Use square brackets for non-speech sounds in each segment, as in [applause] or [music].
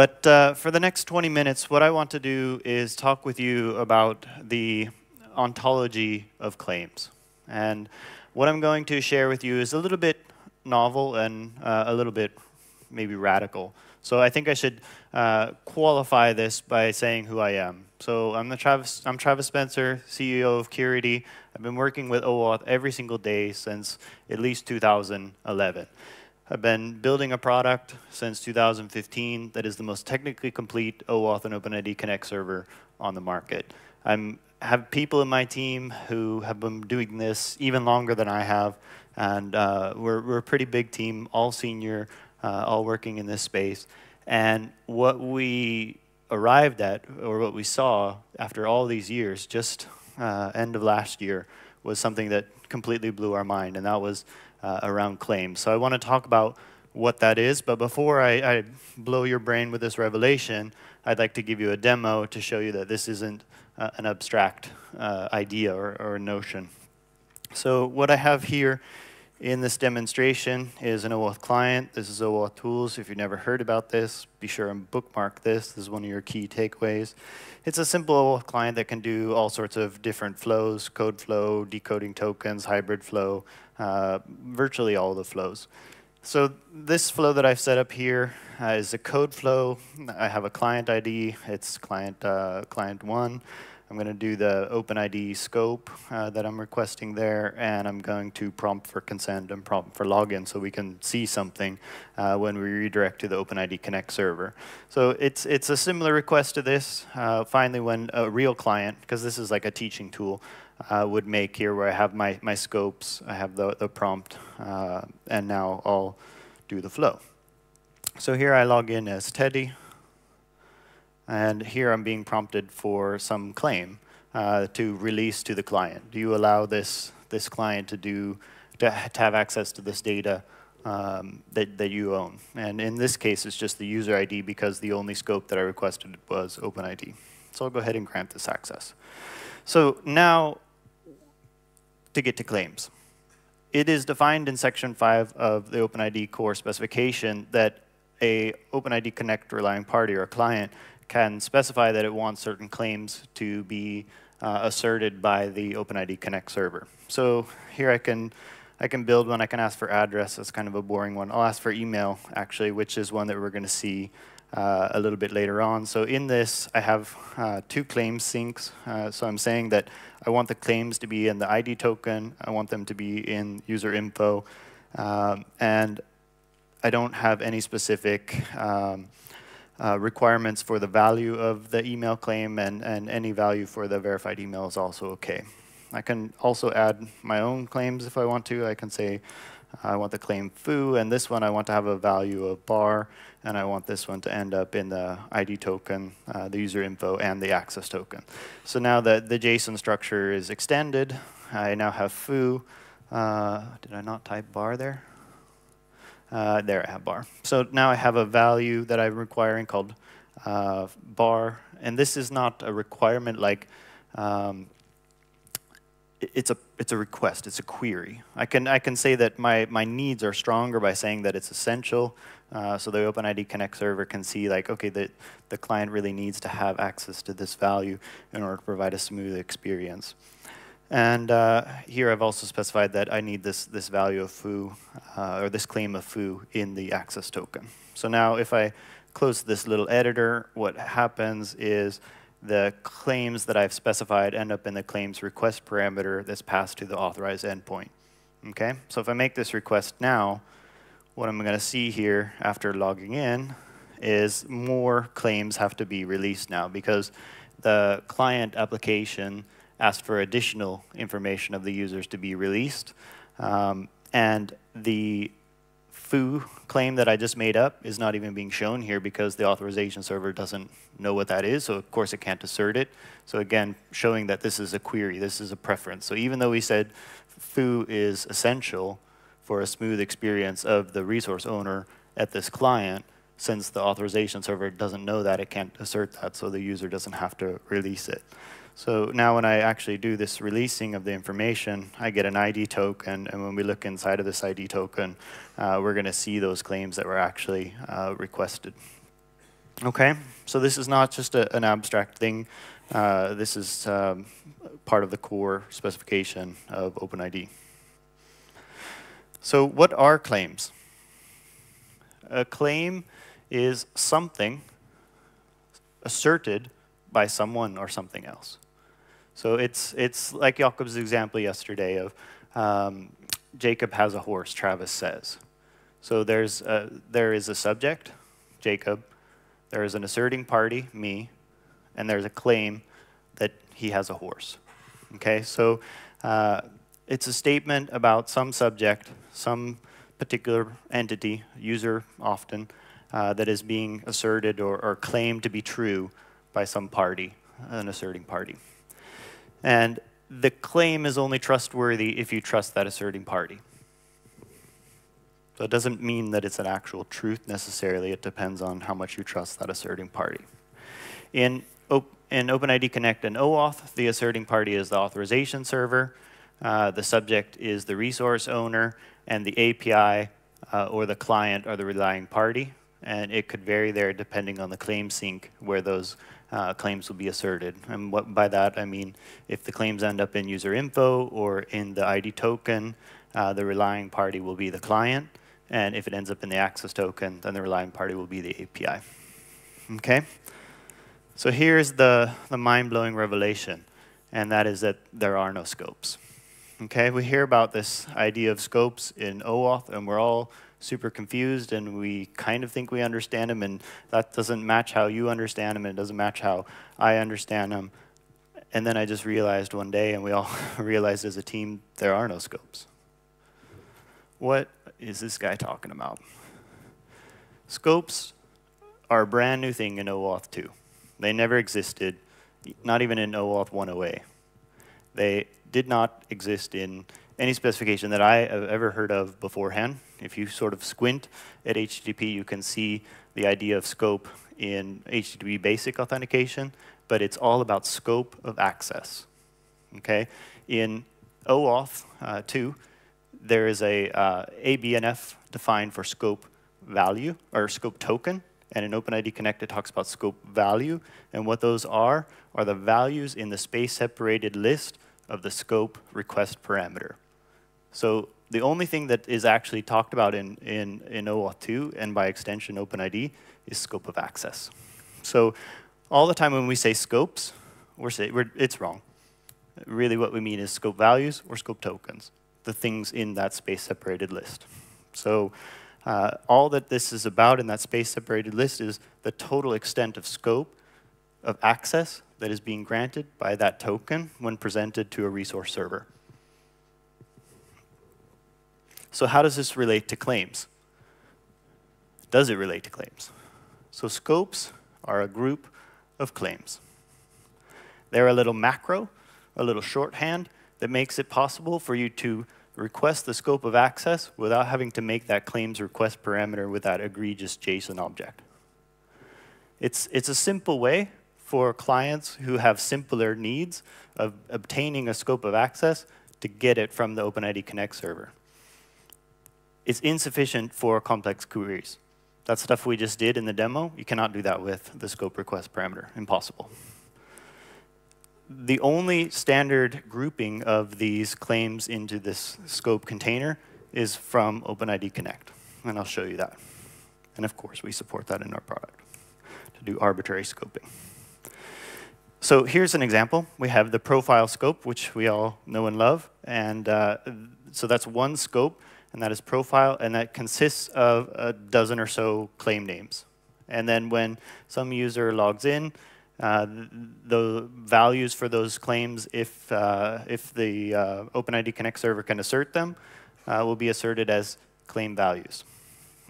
But uh, for the next 20 minutes, what I want to do is talk with you about the ontology of claims. And what I'm going to share with you is a little bit novel and uh, a little bit maybe radical. So I think I should uh, qualify this by saying who I am. So I'm, the Travis, I'm Travis Spencer, CEO of Curity. I've been working with OAuth every single day since at least 2011. I've been building a product since 2015 that is the most technically complete OAuth and OpenID Connect server on the market. I have people in my team who have been doing this even longer than I have, and uh, we're, we're a pretty big team, all senior, uh, all working in this space. And what we arrived at, or what we saw after all these years, just uh, end of last year, was something that completely blew our mind, and that was uh, around claims. So I want to talk about what that is, but before I, I, blow your brain with this revelation, I'd like to give you a demo to show you that this isn't uh, an abstract uh, idea or, or notion. So what I have here in this demonstration is an OAuth client. This is OAuth tools. If you've never heard about this, be sure and bookmark this. This is one of your key takeaways. It's a simple OAuth client that can do all sorts of different flows, code flow, decoding tokens, hybrid flow, uh, virtually all the flows. So this flow that I've set up here uh, is a code flow. I have a client ID. It's client, uh, client one. I'm going to do the OpenID scope uh, that I'm requesting there, and I'm going to prompt for consent and prompt for login so we can see something uh, when we redirect to the OpenID Connect server. So it's, it's a similar request to this. Uh, finally, when a real client, because this is like a teaching tool, uh, would make here where I have my, my scopes, I have the, the prompt, uh, and now I'll do the flow. So here I log in as Teddy. And here I'm being prompted for some claim uh, to release to the client. Do you allow this, this client to, do, to, to have access to this data um, that, that you own? And in this case, it's just the user ID because the only scope that I requested was OpenID. So I'll go ahead and grant this access. So now, to get to claims. It is defined in section 5 of the OpenID core specification that a OpenID Connect relying party or client can specify that it wants certain claims to be uh, asserted by the OpenID Connect server. So here I can I can build one. I can ask for address. That's kind of a boring one. I'll ask for email, actually, which is one that we're going to see uh, a little bit later on. So in this, I have uh, two claims sinks. Uh, so I'm saying that I want the claims to be in the ID token. I want them to be in user info. Um, and I don't have any specific um, uh, requirements for the value of the email claim and, and any value for the verified email is also okay. I can also add my own claims if I want to. I can say I want the claim foo, and this one I want to have a value of bar, and I want this one to end up in the ID token, uh, the user info, and the access token. So now that the JSON structure is extended, I now have foo. Uh, did I not type bar there? Uh, there bar. So now I have a value that I'm requiring called uh, bar, and this is not a requirement like um, it's a it's a request, it's a query. I can I can say that my my needs are stronger by saying that it's essential. Uh, so the OpenID Connect server can see like okay the the client really needs to have access to this value in order to provide a smooth experience. And uh, here I've also specified that I need this, this value of foo, uh, or this claim of foo in the access token. So now if I close this little editor, what happens is the claims that I've specified end up in the claims request parameter that's passed to the authorized endpoint. Okay, so if I make this request now, what I'm going to see here after logging in is more claims have to be released now because the client application asked for additional information of the users to be released. Um, and the foo claim that I just made up is not even being shown here because the authorization server doesn't know what that is, so of course it can't assert it. So again, showing that this is a query, this is a preference. So even though we said foo is essential for a smooth experience of the resource owner at this client, since the authorization server doesn't know that, it can't assert that, so the user doesn't have to release it. So now when I actually do this releasing of the information, I get an ID token, and when we look inside of this ID token, uh, we're going to see those claims that were actually uh, requested. Okay, so this is not just a, an abstract thing. Uh, this is um, part of the core specification of OpenID. So what are claims? A claim is something asserted by someone or something else. So it's, it's like Jacob's example yesterday of um, Jacob has a horse, Travis says. So there's a, there is a subject, Jacob, there is an asserting party, me, and there's a claim that he has a horse. Okay, so uh, it's a statement about some subject, some particular entity, user often, uh, that is being asserted or, or claimed to be true by some party, an asserting party. And the claim is only trustworthy if you trust that asserting party. So it doesn't mean that it's an actual truth necessarily. It depends on how much you trust that asserting party. In, in OpenID Connect and OAuth, the asserting party is the authorization server. Uh, the subject is the resource owner, and the API uh, or the client are the relying party. And it could vary there depending on the claim sink where those uh, claims will be asserted. And what, by that, I mean if the claims end up in user info or in the ID token, uh, the relying party will be the client. And if it ends up in the access token, then the relying party will be the API. Okay? So here's the, the mind-blowing revelation, and that is that there are no scopes. Okay, we hear about this idea of scopes in OAuth, and we're all super confused, and we kind of think we understand them, and that doesn't match how you understand them, and it doesn't match how I understand them. And then I just realized one day, and we all [laughs] realized as a team, there are no scopes. What is this guy talking about? Scopes are a brand new thing in OAuth 2. They never existed, not even in OAuth 1.0a. They did not exist in any specification that I have ever heard of beforehand. If you sort of squint at HTTP, you can see the idea of scope in HTTP basic authentication, but it's all about scope of access. Okay? In OAuth uh, 2, there is a uh, ABNF defined for scope value or scope token. And in OpenID Connect, it talks about scope value. And what those are, are the values in the space separated list of the scope request parameter. So the only thing that is actually talked about in, in, in OAuth 2 and by extension OpenID is scope of access. So all the time when we say scopes, we're say, we're, it's wrong. Really what we mean is scope values or scope tokens the things in that space separated list. So uh, all that this is about in that space separated list is the total extent of scope of access that is being granted by that token when presented to a resource server. So how does this relate to claims? Does it relate to claims? So scopes are a group of claims. They're a little macro, a little shorthand that makes it possible for you to request the scope of access without having to make that claims request parameter with that egregious JSON object. It's, it's a simple way for clients who have simpler needs of obtaining a scope of access to get it from the OpenID Connect server. It's insufficient for complex queries. That stuff we just did in the demo, you cannot do that with the scope request parameter. Impossible the only standard grouping of these claims into this scope container is from OpenID Connect, and I'll show you that. And of course, we support that in our product to do arbitrary scoping. So here's an example. We have the profile scope, which we all know and love. And uh, so that's one scope, and that is profile, and that consists of a dozen or so claim names. And then when some user logs in, uh, the values for those claims, if, uh, if the uh, OpenID Connect server can assert them, uh, will be asserted as claim values.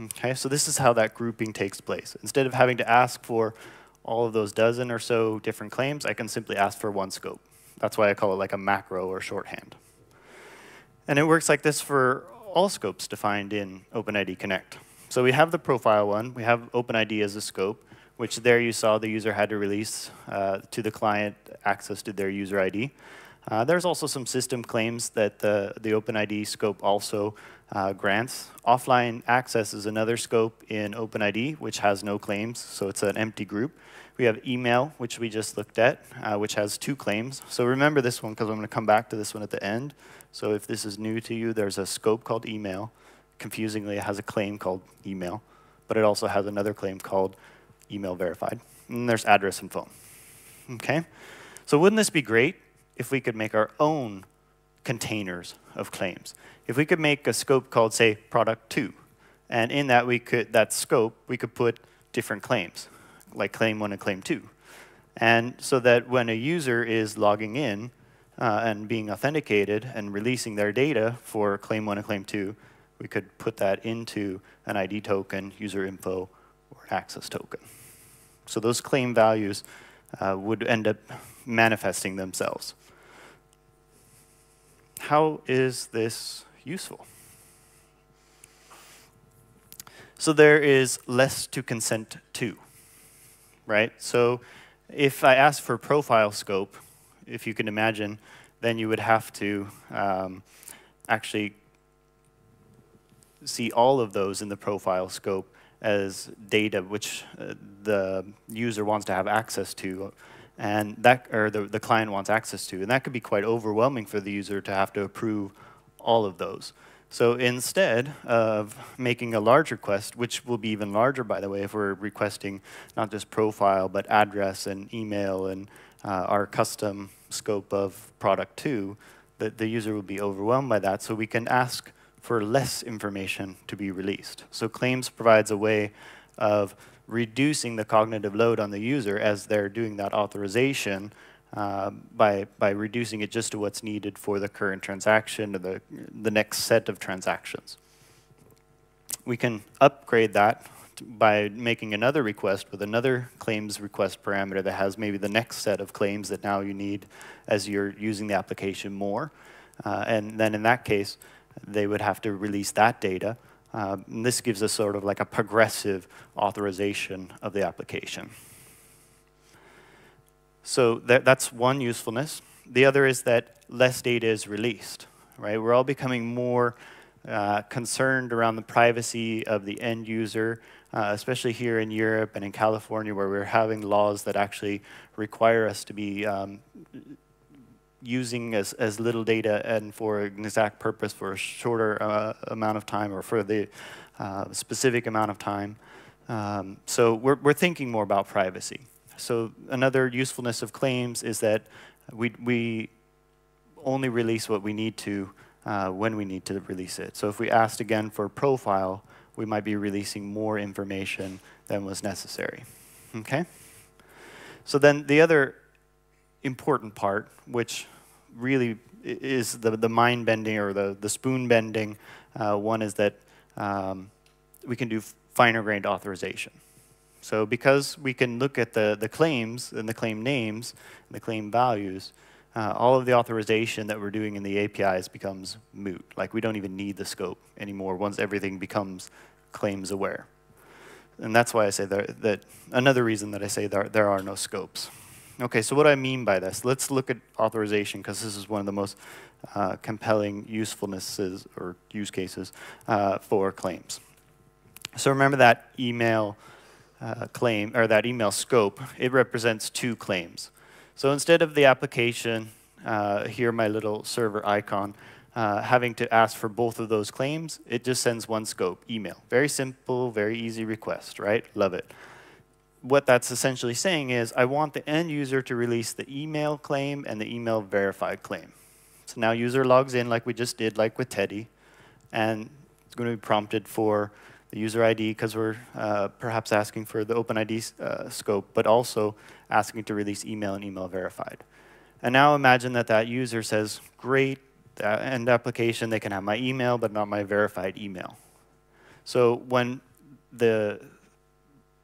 Okay, so this is how that grouping takes place. Instead of having to ask for all of those dozen or so different claims, I can simply ask for one scope. That's why I call it like a macro or shorthand. And it works like this for all scopes defined in OpenID Connect. So we have the profile one, we have OpenID as a scope, which there you saw the user had to release uh, to the client access to their user ID. Uh, there's also some system claims that the, the OpenID scope also uh, grants. Offline access is another scope in OpenID, which has no claims, so it's an empty group. We have email, which we just looked at, uh, which has two claims. So remember this one, because I'm going to come back to this one at the end. So if this is new to you, there's a scope called email. Confusingly, it has a claim called email, but it also has another claim called email verified. And there's address and phone. Okay? So wouldn't this be great if we could make our own containers of claims? If we could make a scope called, say, product two, and in that we could that scope we could put different claims, like claim one and claim two. And so that when a user is logging in uh, and being authenticated and releasing their data for claim one and claim two, we could put that into an ID token, user info, or access token. So those claim values uh, would end up manifesting themselves. How is this useful? So there is less to consent to, right? So if I ask for profile scope, if you can imagine, then you would have to um, actually see all of those in the profile scope as data which uh, the user wants to have access to and that or the, the client wants access to and that could be quite overwhelming for the user to have to approve all of those so instead of making a large request which will be even larger by the way if we're requesting not just profile but address and email and uh, our custom scope of product two that the user will be overwhelmed by that so we can ask for less information to be released. So claims provides a way of reducing the cognitive load on the user as they're doing that authorization uh, by, by reducing it just to what's needed for the current transaction or the, the next set of transactions. We can upgrade that by making another request with another claims request parameter that has maybe the next set of claims that now you need as you're using the application more. Uh, and then in that case, they would have to release that data. Uh, this gives us sort of like a progressive authorization of the application. So that, that's one usefulness. The other is that less data is released, right? We're all becoming more uh, concerned around the privacy of the end user, uh, especially here in Europe and in California, where we're having laws that actually require us to be um, using as, as little data and for an exact purpose for a shorter uh, amount of time or for the uh, specific amount of time. Um, so we're, we're thinking more about privacy. So another usefulness of claims is that we, we only release what we need to uh, when we need to release it. So if we asked again for profile, we might be releasing more information than was necessary. Okay? So then the other important part, which really is the, the mind bending or the, the spoon bending. Uh, one is that um, we can do finer grained authorization. So because we can look at the, the claims and the claim names and the claim values, uh, all of the authorization that we're doing in the APIs becomes moot. Like we don't even need the scope anymore once everything becomes claims aware. And that's why I say that, that another reason that I say there, there are no scopes. Okay, so what do I mean by this? Let's look at authorization because this is one of the most uh, compelling usefulnesses or use cases uh, for claims. So remember that email uh, claim or that email scope, it represents two claims. So instead of the application, uh, here my little server icon, uh, having to ask for both of those claims, it just sends one scope, email. Very simple, very easy request, right? Love it what that's essentially saying is I want the end user to release the email claim and the email verified claim. So now user logs in like we just did, like with Teddy, and it's going to be prompted for the user ID because we're uh, perhaps asking for the OpenID uh, scope, but also asking to release email and email verified. And now imagine that that user says, great, that end application, they can have my email, but not my verified email. So when the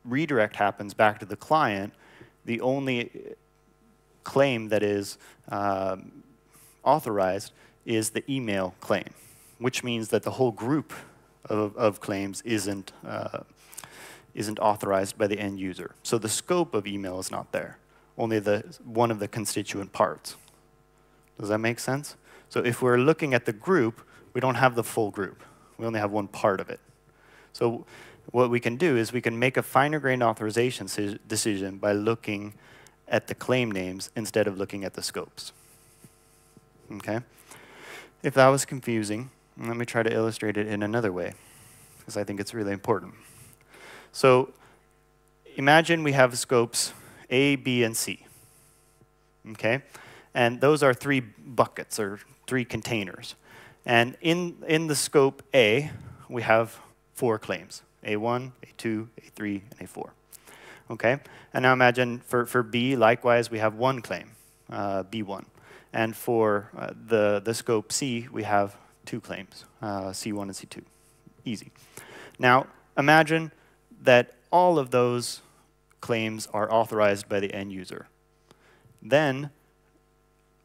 redirect happens back to the client, the only claim that is um, authorized is the email claim, which means that the whole group of, of claims isn't, uh, isn't authorized by the end user. So the scope of email is not there, only the, one of the constituent parts. Does that make sense? So if we're looking at the group, we don't have the full group. We only have one part of it. So what we can do is we can make a finer grained authorization decision by looking at the claim names instead of looking at the scopes. Okay? If that was confusing, let me try to illustrate it in another way, because I think it's really important. So imagine we have scopes A, B, and C. Okay? And those are three buckets or three containers. And in, in the scope A, we have four claims, A1, A2, A3, and A4. Okay? And now imagine for, for B, likewise, we have one claim, uh, B1. And for uh, the, the scope C, we have two claims, uh, C1 and C2. Easy. Now, imagine that all of those claims are authorized by the end user. Then,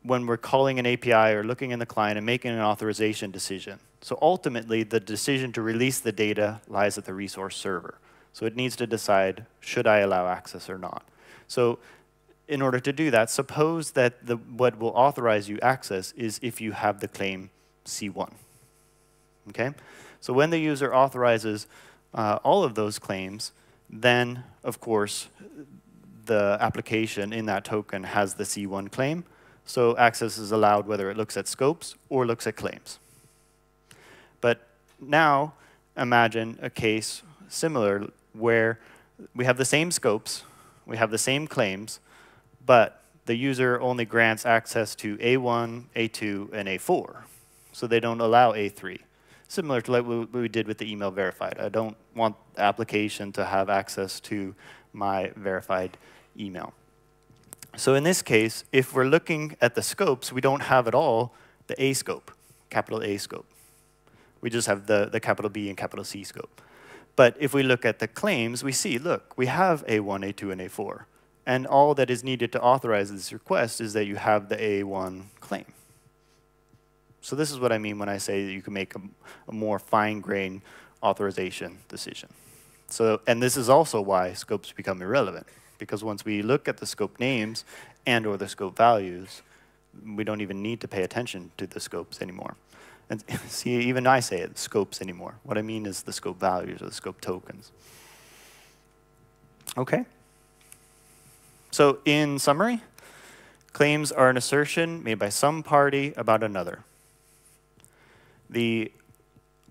when we're calling an API or looking in the client and making an authorization decision, so ultimately, the decision to release the data lies at the resource server. So it needs to decide, should I allow access or not? So in order to do that, suppose that the, what will authorize you access is if you have the claim C1. Okay? So when the user authorizes uh, all of those claims, then, of course, the application in that token has the C1 claim. So access is allowed whether it looks at scopes or looks at claims. But now imagine a case similar where we have the same scopes, we have the same claims, but the user only grants access to A1, A2, and A4. So they don't allow A3. Similar to what we did with the email verified. I don't want the application to have access to my verified email. So in this case, if we're looking at the scopes, we don't have at all the A scope, capital A scope. We just have the, the capital B and capital C scope. But if we look at the claims, we see, look, we have A1, A2, and A4. And all that is needed to authorize this request is that you have the A1 claim. So this is what I mean when I say that you can make a, a more fine-grained authorization decision. So, and this is also why scopes become irrelevant, because once we look at the scope names and or the scope values, we don't even need to pay attention to the scopes anymore. And [laughs] see, even I say it, scopes anymore. What I mean is the scope values or the scope tokens. Okay. So in summary, claims are an assertion made by some party about another. The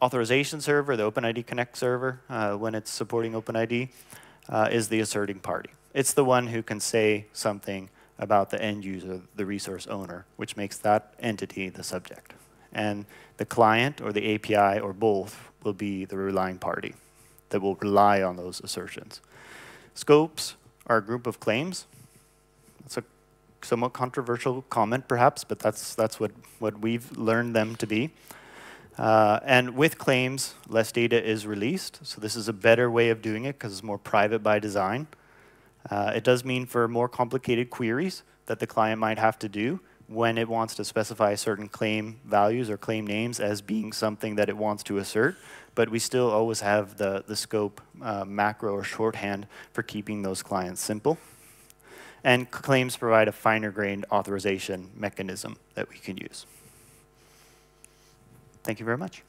authorization server, the OpenID Connect server, uh, when it's supporting OpenID, uh, is the asserting party. It's the one who can say something about the end user, the resource owner, which makes that entity the subject and the client or the API or both will be the relying party that will rely on those assertions. Scopes are a group of claims. It's a somewhat controversial comment, perhaps, but that's, that's what, what we've learned them to be. Uh, and with claims, less data is released. So this is a better way of doing it because it's more private by design. Uh, it does mean for more complicated queries that the client might have to do, when it wants to specify certain claim values or claim names as being something that it wants to assert, but we still always have the, the scope uh, macro or shorthand for keeping those clients simple. And claims provide a finer grained authorization mechanism that we can use. Thank you very much.